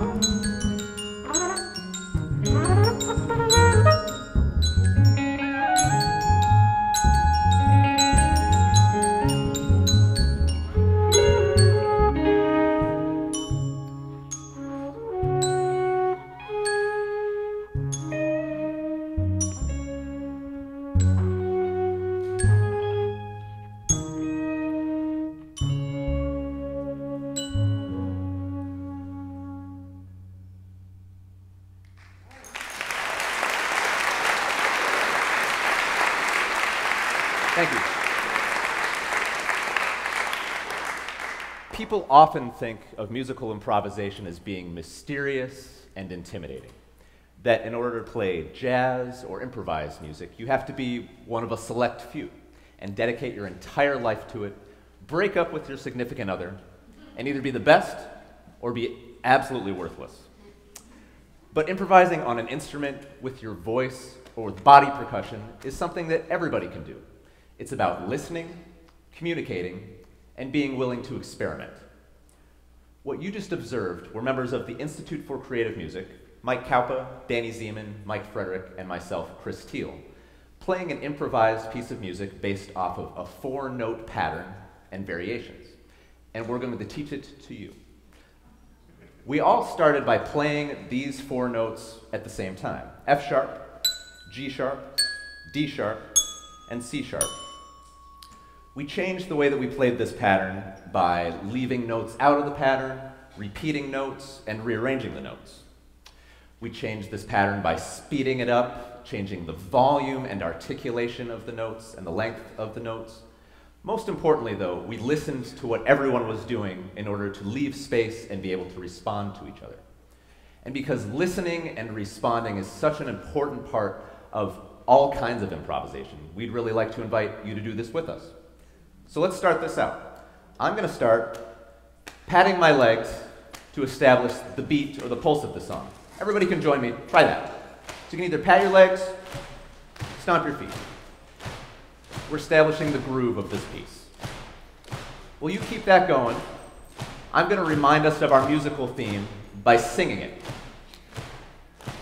Música People often think of musical improvisation as being mysterious and intimidating. That in order to play jazz or improvised music, you have to be one of a select few and dedicate your entire life to it, break up with your significant other, and either be the best or be absolutely worthless. But improvising on an instrument with your voice or with body percussion is something that everybody can do. It's about listening, communicating, and being willing to experiment. What you just observed were members of the Institute for Creative Music, Mike Kaupa, Danny Ziemann, Mike Frederick, and myself, Chris Teal, playing an improvised piece of music based off of a four-note pattern and variations. And we're going to teach it to you. We all started by playing these four notes at the same time. F sharp, G sharp, D sharp, and C sharp. We changed the way that we played this pattern by leaving notes out of the pattern, repeating notes, and rearranging the notes. We changed this pattern by speeding it up, changing the volume and articulation of the notes and the length of the notes. Most importantly, though, we listened to what everyone was doing in order to leave space and be able to respond to each other. And because listening and responding is such an important part of all kinds of improvisation, we'd really like to invite you to do this with us. So let's start this out. I'm going to start patting my legs to establish the beat or the pulse of the song. Everybody can join me. Try that. So you can either pat your legs, stomp your feet. We're establishing the groove of this piece. Will you keep that going? I'm going to remind us of our musical theme by singing it.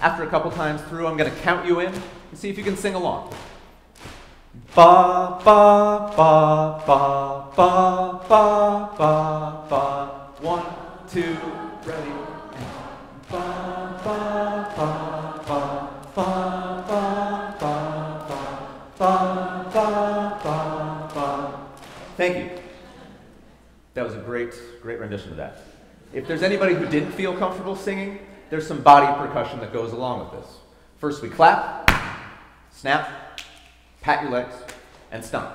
After a couple times through, I'm going to count you in and see if you can sing along. Ba ba ba ba ba ba ba ba. One, two, ready. Ba ba ba ba ba ba ba ba ba ba ba ba. Thank you. That was a great, great rendition of that. If there's anybody who didn't feel comfortable singing, there's some body percussion that goes along with this. First, we clap, snap, pat your legs, and stomp.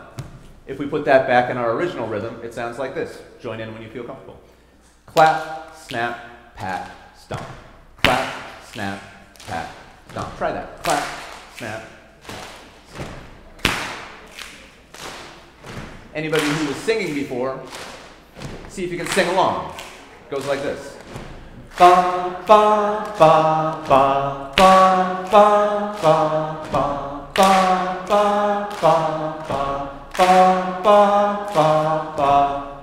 If we put that back in our original rhythm, it sounds like this. Join in when you feel comfortable. Clap, snap, pat, stomp. Clap, snap, pat, stomp. Try that. Clap, snap. Anybody who was singing before, see if you can sing along. It goes like this. Ba ba ba ba ba ba ba ba ba ba ba ba ba ba ba ba.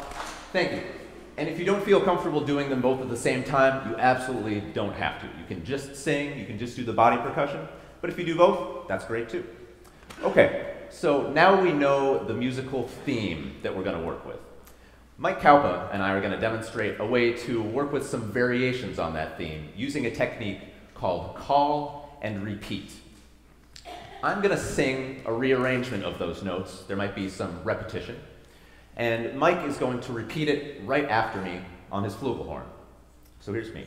Thank you. And if you don't feel comfortable doing them both at the same time, you absolutely don't have to. You can just sing, you can just do the body percussion, but if you do both, that's great too. Okay, so now we know the musical theme that we're going to work with. Mike Kaupa and I are going to demonstrate a way to work with some variations on that theme using a technique called call and repeat. I'm going to sing a rearrangement of those notes. There might be some repetition. And Mike is going to repeat it right after me on his flugelhorn. So here's me.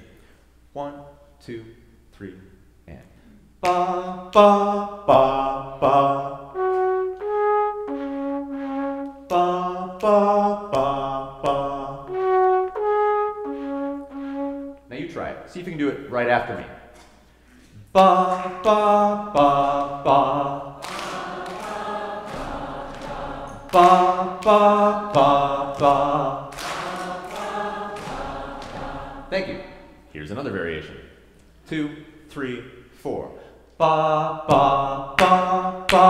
One, two, three, and. Ba, ba, ba, ba. Ba, ba, ba, ba. Now you try it. See if you can do it right after me. Ba, ba, ba, ba. Ba, ba, ba, ba. Thank you. Here's another variation. Two, three, four. Ba, ba, ba, ba.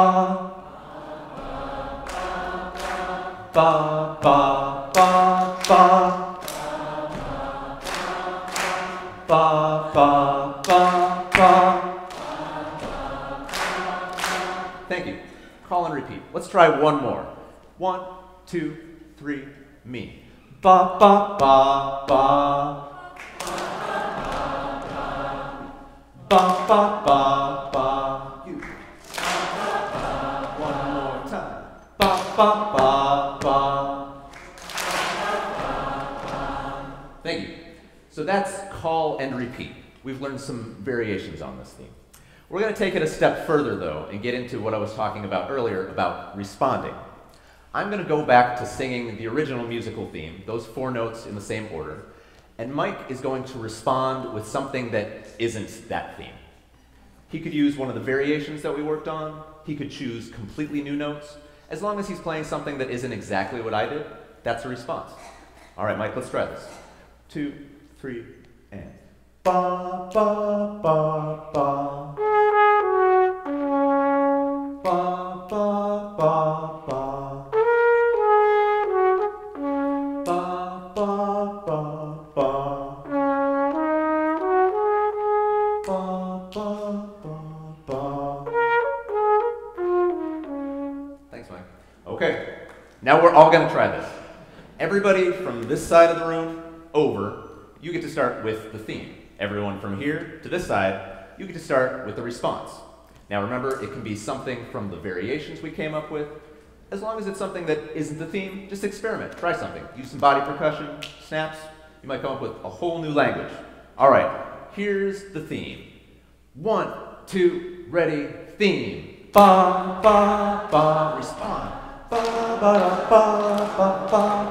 Ba, ba, ba, ba. Ba, ba, ba, ba. Call and repeat. Let's try one more. One, two, three, me. Ba, ba, ba, ba. Ba, ba, ba, ba. You. One more time. Ba, ba, ba, ba. Thank you. So that's call and repeat. We've learned some variations on this theme. We're going to take it a step further, though, and get into what I was talking about earlier about responding. I'm going to go back to singing the original musical theme, those four notes in the same order, and Mike is going to respond with something that isn't that theme. He could use one of the variations that we worked on, he could choose completely new notes. As long as he's playing something that isn't exactly what I did, that's a response. All right, Mike, let's try this. Two, three, and. Ba, ba, ba, ba. Ba, ba, ba, ba. Ba, ba, ba, ba. Ba, ba, ba. Thanks, Mike. Okay, now we're all gonna try this. Everybody from this side of the room over, you get to start with the theme. Everyone from here to this side, you get to start with the response. Now remember, it can be something from the variations we came up with. As long as it's something that isn't the theme, just experiment. Try something. Use some body percussion, snaps. You might come up with a whole new language. All right, here's the theme. One, two, ready, theme. Ba, ba, ba, respond. Ba, ba, da, ba, ba, ba, ba,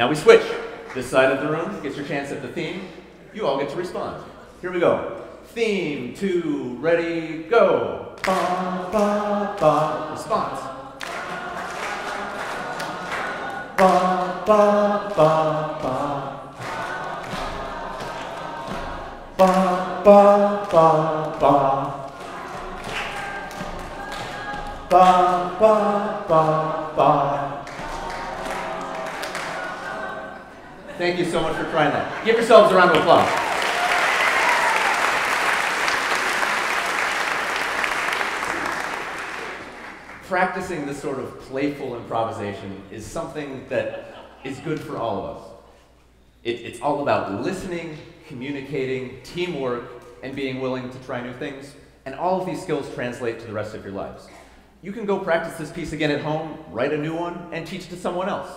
Now we switch. This side of the room gets your chance at the theme. You all get to respond. Here we go. Theme, two, ready, go. Ba, ba, ba. Response. Ba, ba, ba, ba. Ba, ba, ba, ba. Ba, ba, ba, ba. Thank you so much for trying that. Give yourselves a round of applause. Practicing this sort of playful improvisation is something that is good for all of us. It, it's all about listening, communicating, teamwork, and being willing to try new things. And all of these skills translate to the rest of your lives. You can go practice this piece again at home, write a new one, and teach it to someone else.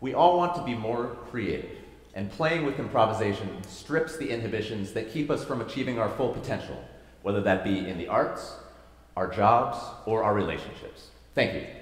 We all want to be more creative, and playing with improvisation strips the inhibitions that keep us from achieving our full potential, whether that be in the arts, our jobs, or our relationships. Thank you.